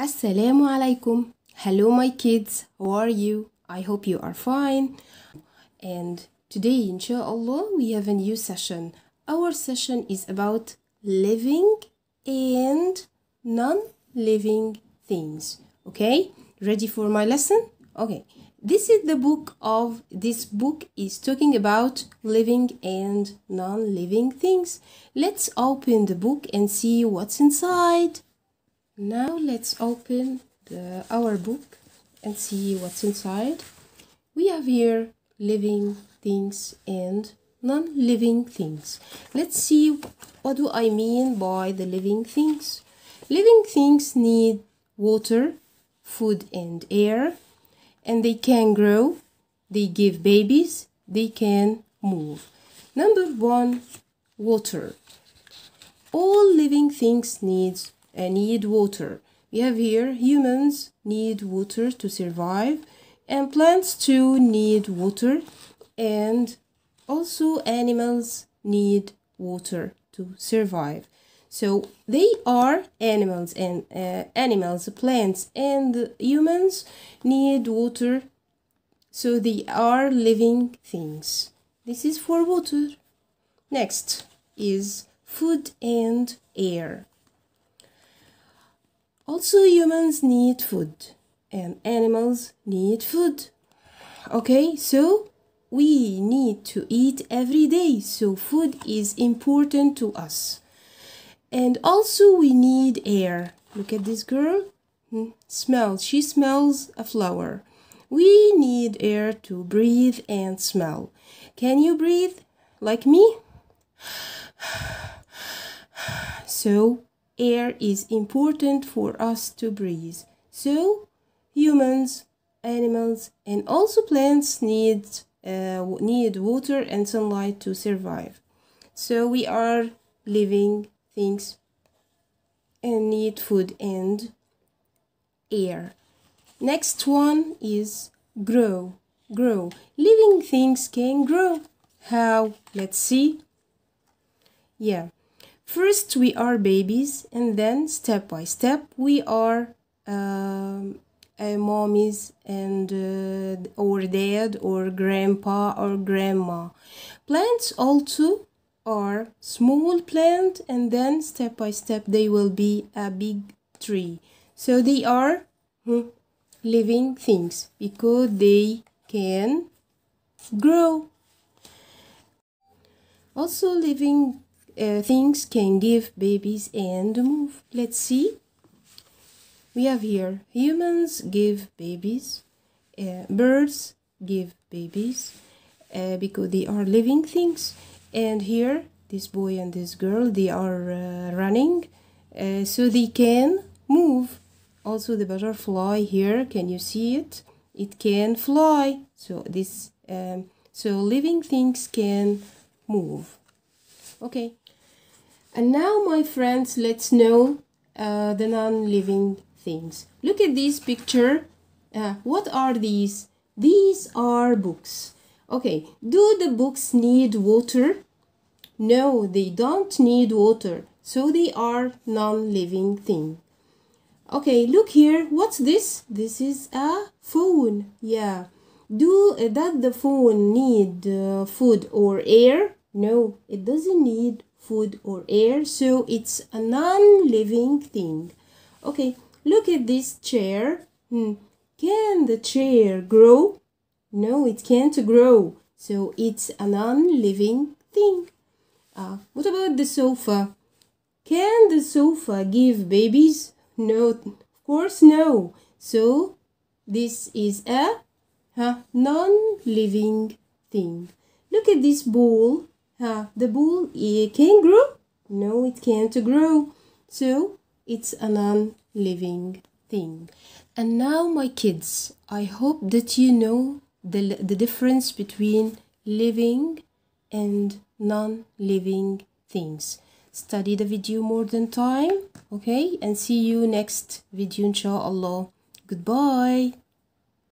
Assalamu alaikum. Hello, my kids. How are you? I hope you are fine. And today, inshallah, we have a new session. Our session is about living and non living things. Okay? Ready for my lesson? Okay. This is the book of this book is talking about living and non living things. Let's open the book and see what's inside. Now let's open the, our book and see what's inside. We have here living things and non-living things. Let's see what do I mean by the living things. Living things need water, food and air and they can grow, they give babies, they can move. Number 1 water. All living things needs need water. We have here humans need water to survive, and plants too need water, and also animals need water to survive. So they are animals and uh, animals, plants, and humans need water. So they are living things. This is for water. Next is food and air. Also, humans need food and animals need food. Okay, so we need to eat every day, so food is important to us. And also, we need air. Look at this girl. Hmm, smells. She smells a flower. We need air to breathe and smell. Can you breathe like me? So, air is important for us to breathe. So, humans, animals, and also plants need uh, need water and sunlight to survive. So we are living things and need food and air. Next one is grow. Grow. Living things can grow. How? Let's see. Yeah. First, we are babies, and then step by step, we are um, uh, mommies and uh, or dad or grandpa or grandma. Plants also are small plant, and then step by step, they will be a big tree. So they are hmm, living things because they can grow. Also, living uh, things can give babies and move. Let's see. We have here humans give babies, uh, birds give babies uh, because they are living things. And here, this boy and this girl, they are uh, running uh, so they can move. Also, the butterfly here, can you see it? It can fly. So this, um, so living things can move. Okay. And now, my friends, let's know uh, the non-living things. Look at this picture. Uh, what are these? These are books. Okay, do the books need water? No, they don't need water. So they are non-living thing. Okay, look here. What's this? This is a phone. Yeah. Do uh, that the phone need uh, food or air? No, it doesn't need food or air so it's a non-living thing. Okay look at this chair. Hmm. can the chair grow? No it can't grow so it's a non-living thing. Uh, what about the sofa? Can the sofa give babies? No of course no. So this is a, a non-living thing. Look at this ball uh, the bull it can grow? No, it can't grow. So it's a non-living thing. And now, my kids, I hope that you know the, the difference between living and non-living things. Study the video more than time, okay? And see you next video, inshallah. Goodbye.